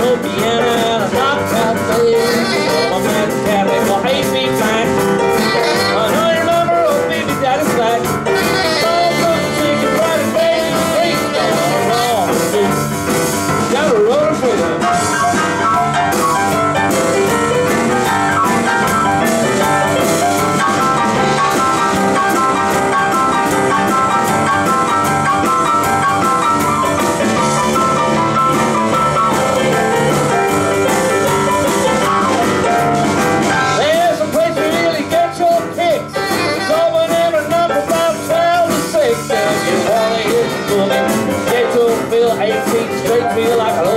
hope Vienna I ate straight feel like a